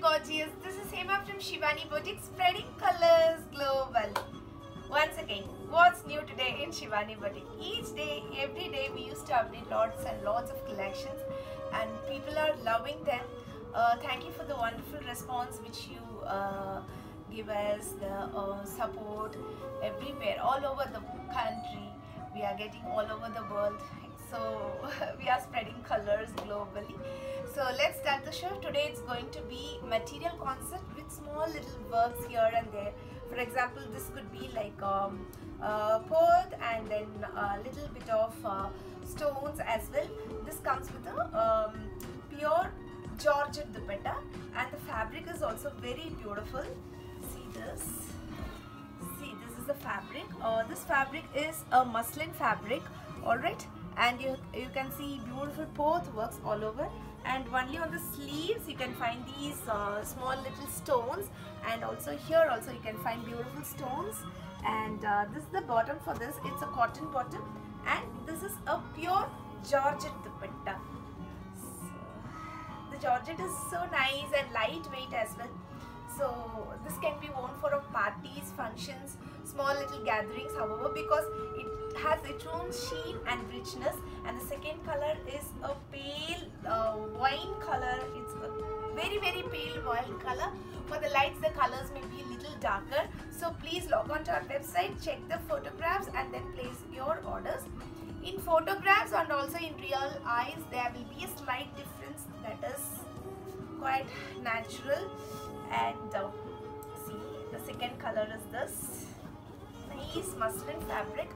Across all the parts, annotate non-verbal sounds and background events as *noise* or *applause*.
gorgeous. This is Hema from Shivani Boutique, spreading colors global. Once again, what's new today in Shivani Boutique? Each day, every day, we used to update lots and lots of collections, and people are loving them. Uh, thank you for the wonderful response which you uh, give us, the uh, support everywhere, all over the country. We are getting all over the world so *laughs* we are spreading colors globally. So let's start the show. Today it's going to be material concept with small little works here and there. For example this could be like um, a pot and then a little bit of uh, stones as well. This comes with a um, pure georgette dupatta and the fabric is also very beautiful. See this? See this is the fabric. Uh, this fabric is a muslin fabric. All right and you, you can see beautiful both works all over. And only on the sleeves you can find these uh, small little stones. And also here also you can find beautiful stones. And uh, this is the bottom for this. It's a cotton bottom. And this is a pure georgette dupatta. So, the georgette is so nice and lightweight as well. So this can be worn for parties functions small little gatherings however because it has its own sheen and richness. And the second color is a pale uh, wine color. It's a very very pale wine color. For the lights the colors may be a little darker. So please log on to our website check the photographs and then place your orders. In photographs and also in real eyes there will be a slight difference that is quite natural. And uh, see the second color is this nice muslin fabric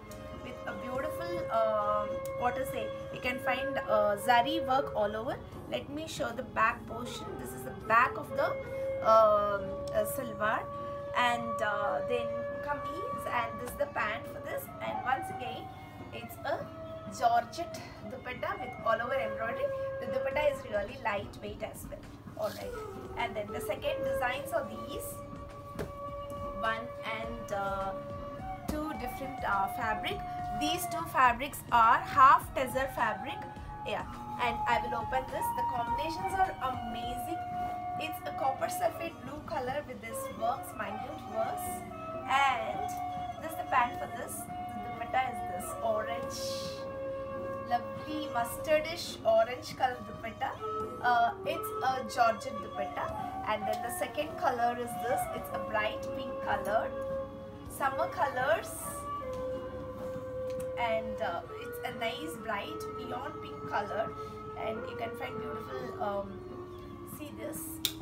with a beautiful uh, what to say you can find uh, zari work all over. Let me show the back portion. This is the back of the um, uh, salwar. And uh, then kameez and this is the pant for this. And once again it's a georgette dupatta with all over embroidery. The dupatta is really lightweight as well. All right. And then the second designs are these one and uh, different uh, fabric. These two fabrics are half tussar fabric. Yeah, and I will open this. The combinations are amazing. It's a copper sulfate blue color with this works, minute works. And this is the pant for this. The dupatta is this orange, lovely mustardish orange color dupatta. Uh, it's a Georgette dupatta. And then the second color is this. It's a bright pink color. Summer colors and uh, it's a nice bright neon pink color. And you can find beautiful um, see this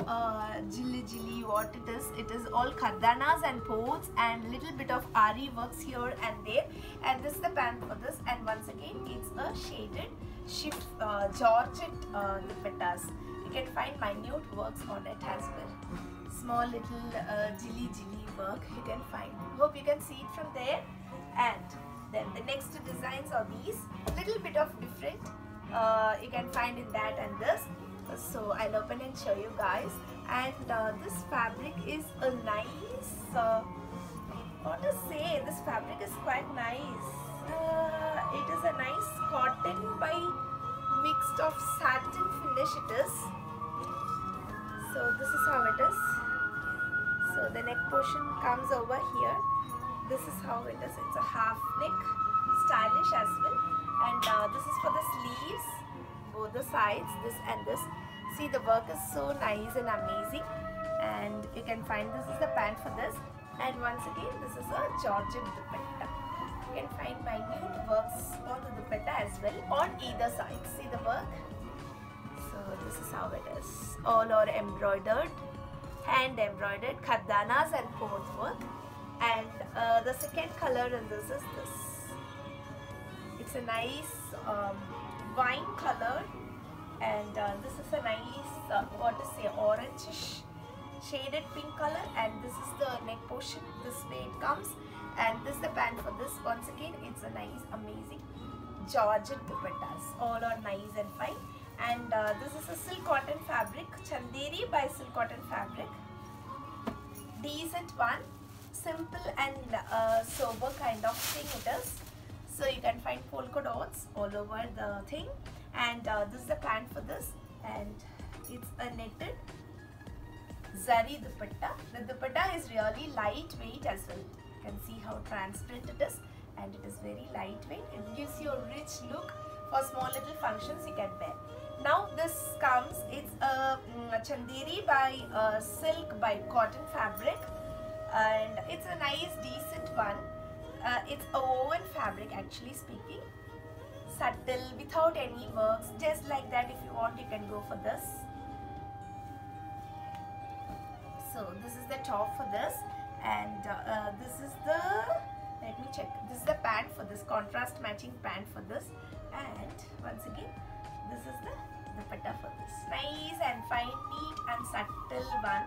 uh, jilly jilly what it is. It is all kardanas and pots and little bit of ari works here and there. And this is the pan for this. And once again it's a shaded shift uh, georgette uh, dupattas. You can find minute works on it as well. Small little uh, jilly jilly work you can find. Hope you can see it from there. And then the next two designs are these. a Little bit of different uh, you can find in that and this. So I'll open and show you guys. And uh, this fabric is a nice, uh, what to say, this fabric is quite nice. Uh, it is a nice cotton by mixed of satin finish it is. So this is how it is. So the neck portion comes over here this is how it is. It's a half neck stylish as well. And uh, this is for the sleeves both the sides this and this. See the work is so nice and amazing. And you can find this is the pant for this. And once again this is a Georgette dupatta. You can find minute works on the dupatta as well on either side. See the work? So this is how it is. All are embroidered hand embroidered kardanas and forth work and uh, the second color in this is this. It's a nice um, wine color. And uh, this is a nice uh, what to say orangish shaded pink color. And this is the neck portion. This way it comes. And this is the pan for this. Once again it's a nice amazing georgette dupattas. All are nice and fine. And uh, this is a silk cotton fabric. Chanderi by silk cotton fabric. Decent one simple and uh, sober kind of thing it is. So you can find polka dots all over the thing. And uh, this is the plan for this. And it's a knitted zari dupatta. The dupatta is really lightweight as well. You can see how transparent it is. And it is very lightweight. It gives you a rich look. For small little functions you can wear. Now this comes it's a, mm, a chanderi by a silk by cotton fabric and it's a nice decent one. Uh, it's a woven fabric actually speaking. Subtle without any works just like that. If you want you can go for this. So this is the top for this. And uh, uh, this is the let me check. This is the pant for this. Contrast matching pant for this. And once again this is the dupatta for this. Nice and fine neat and subtle one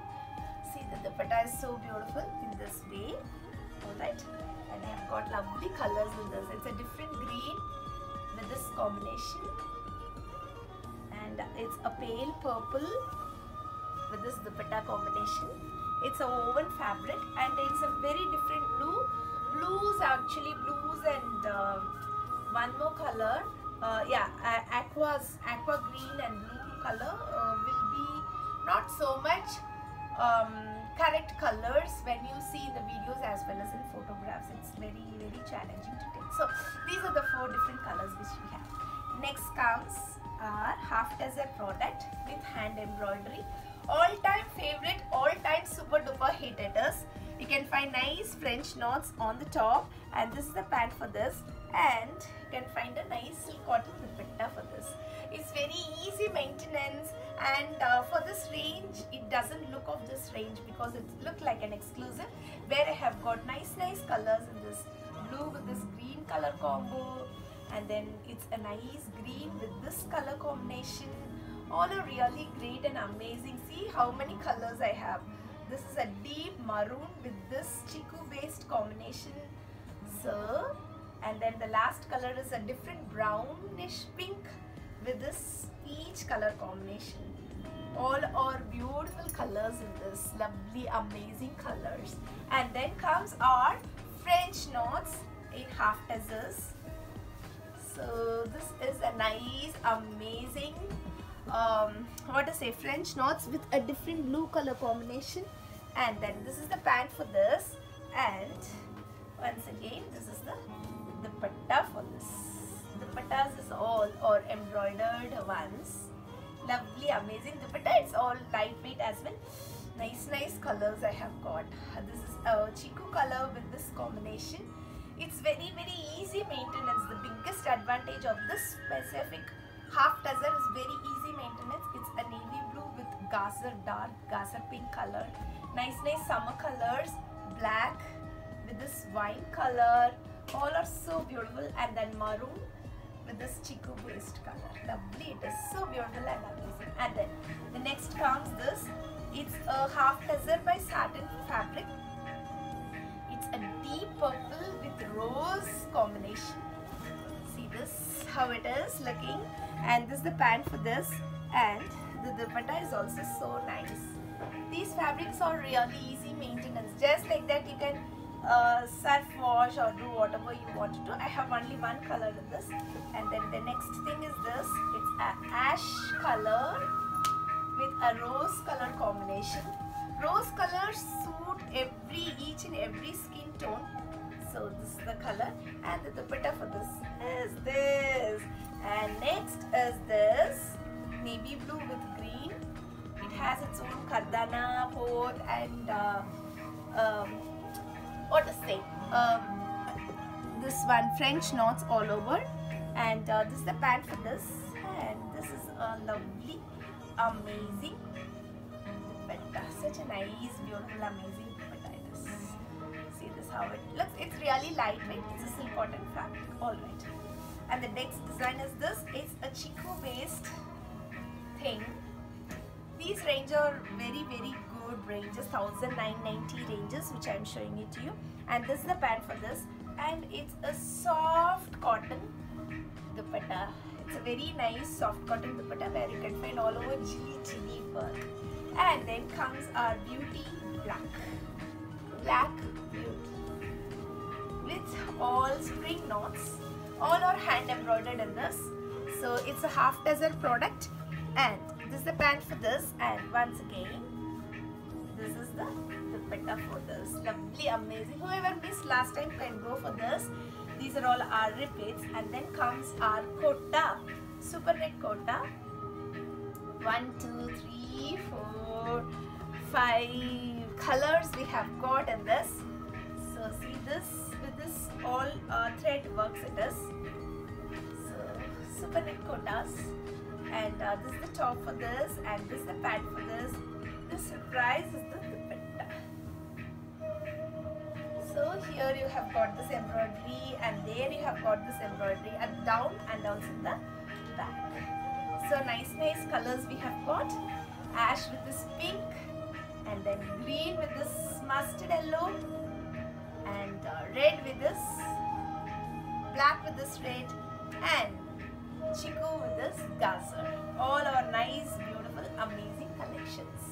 see that the dupatta is so beautiful in this way alright and I have got lovely colors in this it's a different green with this combination and it's a pale purple with this dupatta combination. It's a woven fabric and it's a very different blue. Blues actually blues and uh, one more color. Uh, yeah, uh, aquas, aqua green and blue color uh, will be not so much um, correct colors when you see the videos as well as in photographs. It's very very challenging to take. So these are the four different colors which we have. Next comes our half dozen product with hand embroidery all time favorite all time super duper hit it is you can find nice french knots on the top and this is the pant for this and you can find a nice silk cotton dupatta for this it's very easy maintenance and uh, for this range it doesn't look of this range because it look like an exclusive where I have got nice nice colors in this blue with this green color combo. And then it's a nice green with this color combination. All are really great and amazing. See how many colors I have. This is a deep maroon with this chiku based combination so and then the last color is a different brownish pink with this peach color combination all our beautiful colors in this lovely amazing colors. And then comes our French knots in half tussars so this is a nice amazing um, what to say French knots with a different blue color combination. And then this is the pant for this. And once again this is the dupatta for this. Dupattas is all or embroidered ones lovely amazing dupatta. It's all lightweight as well. Nice nice colors I have got. This is a chiku color with this combination. It's very very easy maintenance. The biggest advantage of this specific half tussar is very easy maintenance. It's a navy blue with gazer dark gazer pink color. Nice nice summer colors. Black with this wine color. All are so beautiful. And then maroon with this chiku based color lovely it is so beautiful and amazing. And then the next comes this. It's a half tussar by satin fabric. It's a deep purple with rose combination. See this how it is looking? And this is the pant for this. And the dupatta is also so nice. These fabrics are really easy maintenance. Just like that you can uh, surf wash or do whatever you want to do. I have only one color in this. And then the next thing is this. It's a ash color with a rose color combination. Rose colors suit every each and every skin tone. So this is the color. And the dupatta for this is this. And next is this. Navy blue with green. It has its own kardana port and uh, um, what to say um, this one French knots all over. And uh, this is the pant for this. And this is a lovely. Amazing. Dupatta. Such a nice beautiful amazing dupatta it is. See this how it looks. It's really lightweight. This is important fabric. All right. And the next design is this. It's a chiku based thing. These range are very very good ranges 1990 ranges which i'm showing it to you. And this is the pant for this. And it's a soft cotton dupatta. It's a very nice soft cotton dupatta where you can find all over chili chili work and then comes our beauty black. Black beauty. With all spring knots. All are hand embroidered in this. So it's a half tussar product. And this is the pant for this. And once again the dupatta for this. Lovely, amazing. Whoever missed last time can go for this. These are all our repeats and then comes our kota. Super net kota. One, two, three, four, five colors we have got in this. So see this with this all uh, thread works it is. So super net kotas and uh, this is the top for this and this is the pad for this. The surprise is the dupatta. So here you have got this embroidery and there you have got this embroidery and down and also the back. So nice nice colors we have got. Ash with this pink and then green with this mustard yellow and uh, red with this black with this red and chiku with this gazer. All our nice, beautiful, amazing collections.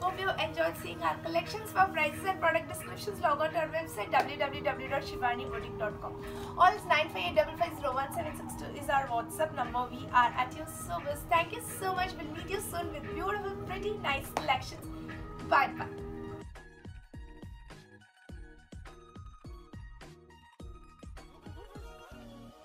Hope you enjoyed seeing our collections. For prices and product descriptions, log on to our website www.shivaniboutique.com. All is 958550176 is our WhatsApp number. We are at your service. Thank you so much. We'll meet you soon with beautiful, pretty, nice collections. Bye bye.